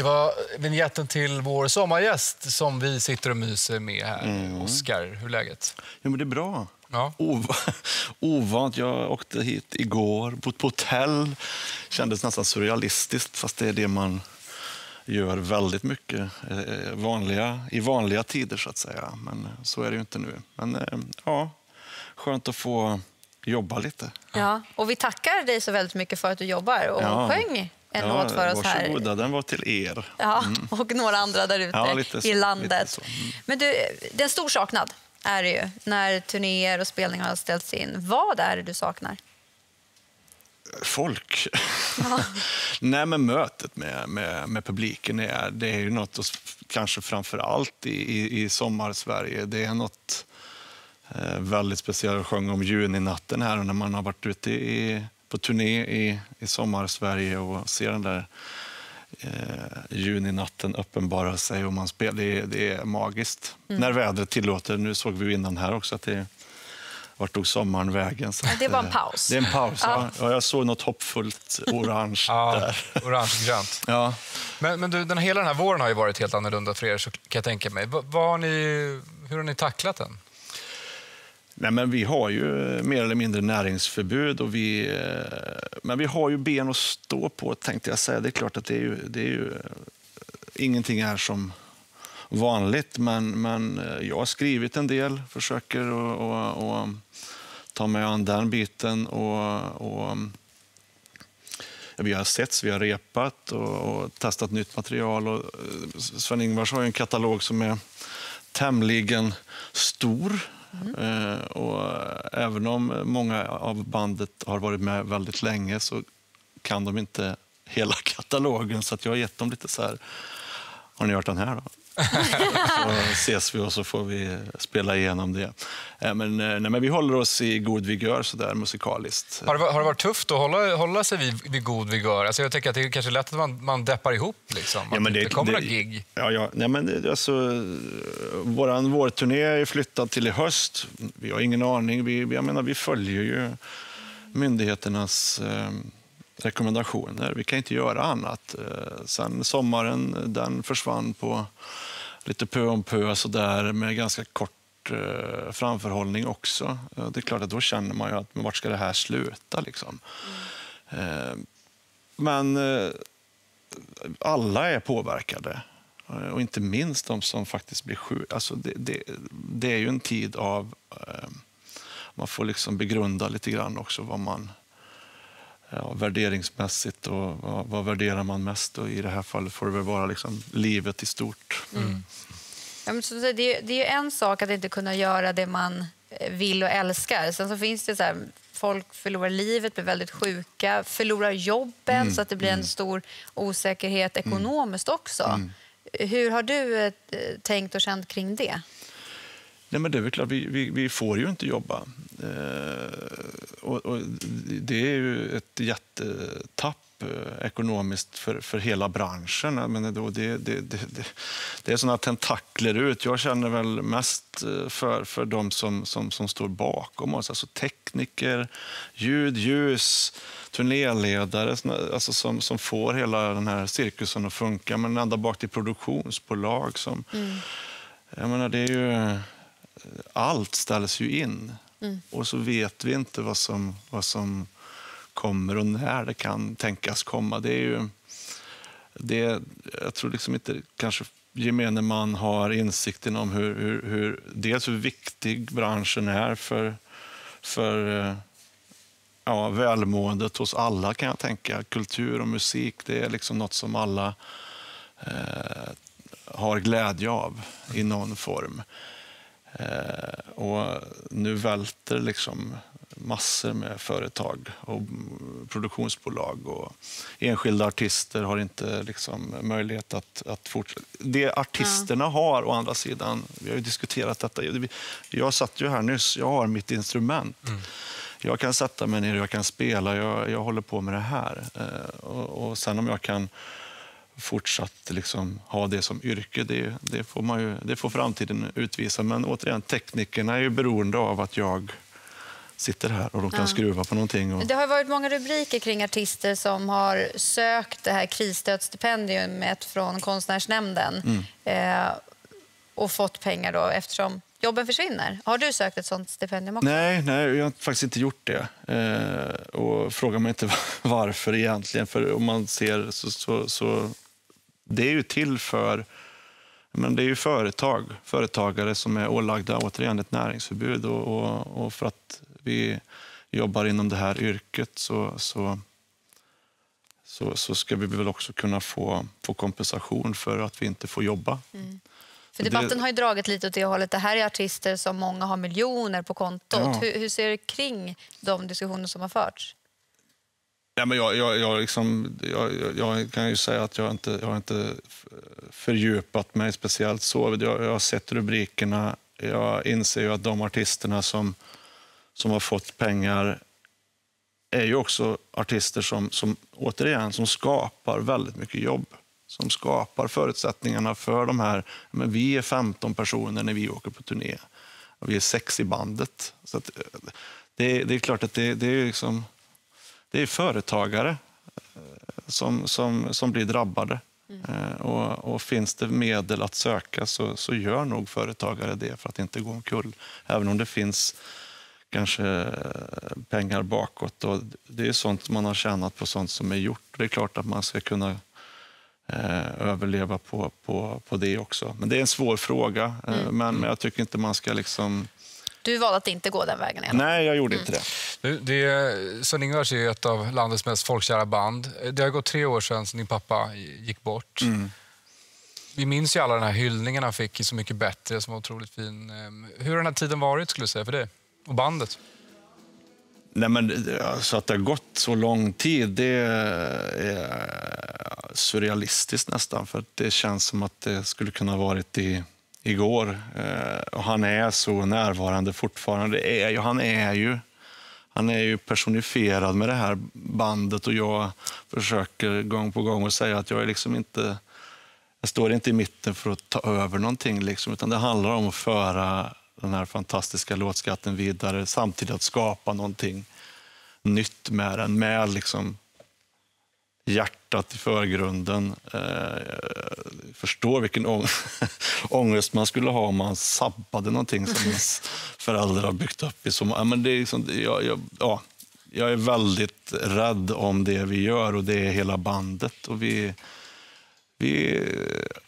Det var vignetten till vår sommargäst som vi sitter och myser med här. Mm. Oskar, hur är läget? Jo, men det är bra. Ja. Ov ovant. Jag åkte hit igår, bott på hotell. kändes nästan surrealistiskt, fast det är det man gör väldigt mycket eh, vanliga, i vanliga tider, så att säga. Men så är det ju inte nu. Men eh, ja, skönt att få jobba lite. Ja, och vi tackar dig så väldigt mycket för att du jobbar och ja. sjöng en ja, låt för oss här. Varsågoda, den var till er. Ja, mm. och några andra där ute ja, i landet. Mm. Men du, det är en stor saknad är det ju när turnéer och spelningar har ställts in. Vad är det du saknar? Folk. Ja. Nej, men mötet med, med, med, publiken är, det är ju något, kanske framför allt i, i, i sommar-Sverige, det är något eh, väldigt speciellt. Jag sjöng om juninatten här när man har varit ute i, på turné i, i sommar-Sverige och ser den där eh, juninatten uppenbara sig och man spelar. Det är, det är magiskt. Mm. När vädret tillåter. Nu såg vi innan här också att det vart tog sommaren vägen? Så det var en paus. Det är en paus, ja. ja. Jag såg något hoppfullt orange ja, där. Orange-grönt. Ja. Men, men du, den, hela den här våren har ju varit helt annorlunda för er, så kan jag tänka mig. vad har ni, hur har ni tacklat den? Nej, men vi har ju mer eller mindre näringsförbud, och vi, eh, men vi har ju ben att stå på, tänkte jag säga. Det är klart att det är ju, det är ju eh, ingenting är som vanligt, men, men eh, jag har skrivit en del, försöker att ta mig an den biten. Och, och vi har setts, vi har repat och, och testat nytt material. Sven-Ingvars har en katalog som är tämligen stor. Mm. Eh, och även om många av bandet har varit med väldigt länge så kan de inte hela katalogen. Så att jag har gett dem lite så här, har ni hört den här då? Så ses vi och så får vi spela igenom det. Eh, men, eh, nej, men vi håller oss i god vigör så där, musikaliskt. Har det, har det varit tufft att hålla, hålla sig vid, vid god vigör? Alltså jag tycker att det är kanske lätt att man, man deppar ihop. Liksom, ja, men det, det kommer några gig. Ja, ja, nej, men det, alltså, vår vårturné är flyttad till i höst. Vi har ingen aning. Vi, jag menar, vi följer ju myndigheternas eh, rekommendationer. Vi kan inte göra annat. Eh, sen sommaren den försvann på lite pö om pö sådär, med ganska kort eh, framförhållning också. Eh, det är klart att då känner man ju att men vart ska det här sluta? Liksom. Mm. Men alla är påverkade. Och inte minst de som faktiskt blir sjuka. Alltså det, det, det, är ju en tid av... Man får liksom begrunda lite grann också vad man ja, värderingsmässigt och vad, vad, värderar man mest? Och I det här fallet får det väl vara liksom livet i stort. Mm. Ja, men så det, är, det är en sak att inte kunna göra det man eh, vill och älskar. Sen så finns det så här, folk förlorar livet, blir väldigt sjuka, förlorar jobben mm. så att det blir en mm. stor osäkerhet mm. ekonomiskt också. Mm. Hur har du eh, tänkt och känt kring det? Nej, men det är väl klart, vi, vi, vi får ju inte jobba. Eh, och, och, det är ju ett jättetapp eh, ekonomiskt för, för hela branschen. Men det, det, det, det, det är såna tentakler ut. Jag känner väl mest eh, för, för de som, som, som står bakom oss. Alltså tekniker, ljud, ljus, turnéledare alltså som, som får hela den här cirkusen att funka. Men ända bak till produktionsbolag. Som, mm. jag menar, det är ju allt ställs ju in. Mm. Och så vet vi inte vad som, vad som kommer och när det kan tänkas komma. Det är ju, det, jag tror liksom inte kanske gemene man har insikten om hur, hur, hur, dels hur viktig branschen är för, för ja, välmåendet hos alla, kan jag tänka. Kultur och musik, det är liksom något som alla eh, har glädje av i någon form. Eh, och nu välter liksom massor med företag och produktionsbolag och enskilda artister har inte liksom möjlighet att, att fortsätta. Det artisterna ja. har, å andra sidan, vi har ju diskuterat detta. Jag satt ju här nyss, jag har mitt instrument. Mm. Jag kan sätta mig ner och jag kan spela, jag, jag håller på med det här. Eh, och, och sen om jag kan fortsatt liksom ha det som yrke, det, det, får man ju, det får framtiden utvisa. Men återigen, teknikerna är ju beroende av att jag sitter här och de kan skruva på någonting. Och, Det har varit många rubriker kring artister som har sökt det här krisstödsstipendiumet från Konstnärsnämnden eh, och fått pengar då eftersom jobben försvinner. Har du sökt ett sånt stipendium också? Nej, nej, jag har faktiskt inte gjort det. Eh, och fråga mig inte varför egentligen. För om man ser så, så, så det är ju till för men det är ju företag, företagare som är ålagda återigen ett näringsförbud. Och, och, och för att vi jobbar inom det här yrket så, så, så, så ska vi väl också kunna få, få kompensation för att vi inte får jobba. För debatten har ju dragit lite åt det hållet. Det här är artister som många har miljoner på kontot. Ja. Hur, hur ser du kring de diskussioner som har förts? Nej, men jag, jag, jag, liksom, jag, jag- kan ju säga att jag inte jag har inte fördjupat mig speciellt så. Jag, jag har sett rubrikerna. Jag inser ju att de artisterna som, som har fått pengar är ju också artister som, som återigen som skapar väldigt mycket jobb. Som skapar förutsättningarna för de här... Men vi är 15 personer när vi åker på turné. Och vi är sex i bandet. Så att, eh, det, det är klart att det, det är liksom det är företagare eh, som, som, som blir drabbade. Eh, Och, och finns det medel att söka så, så gör nog företagare det för att inte gå omkull. Även om det finns kanske eh, pengar bakåt. Och det är sånt man har tjänat på sånt som är gjort. Det är klart att man ska kunna eh, överleva på, på, på det också. Men det är en svår fråga. eh, Men, men jag tycker inte man ska liksom... Du valde att inte gå den vägen. fall. Nej, jag gjorde inte det. Sven-Ingvars är ju ett av landets mest folkkära band. Det har gått tre år sedan din pappa gick bort. Vi minns ju alla den här hyllningen han fick i Så mycket bättre som var otroligt fin. Ehm, Hur har den här tiden varit skulle du säga för dig? Och bandet? Nej, men alltså att det har gått så lång tid, det är surrealistiskt nästan. För det känns som att det skulle kunna ha varit i, igår. Eh, och han är så närvarande fortfarande. Är han, är ju, han är ju personifierad med det här bandet och jag försöker gång på gång att säga att jag är liksom inte... Jag står inte i mitten för att ta över någonting, liksom, utan det handlar om att föra den här fantastiska låtskatten vidare samtidigt att skapa någonting nytt med den, med liksom hjärtat i förgrunden. Eh, jag förstår vilken ång ångest man skulle ha om man sabbade någonting som ens föräldrar har byggt upp i så. Men det är liksom, jag, jag, ja, jag är väldigt rädd om det vi gör och det är hela bandet. Och vi, vi,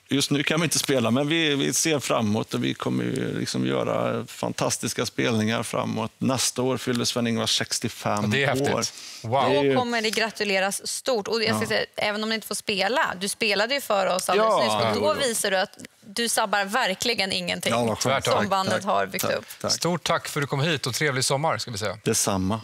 just nu kan vi inte spela, men vi, vi ser framåt och vi kommer ju liksom göra fantastiska spelningar framåt. Nästa år fyller Sven-Ingvars 65 Det är år. Wow. Ju- Då kommer det gratuleras stort. Och jag ska säga, även om ni inte får spela, du spelade ju för oss alldeles Ja, nyss. Och då visar du att du sabbar verkligen ingenting Ja, som bandet tack, har byggt tack, upp. Tack. Stort tack för att du kom hit och trevlig sommar ska vi säga. Detsamma.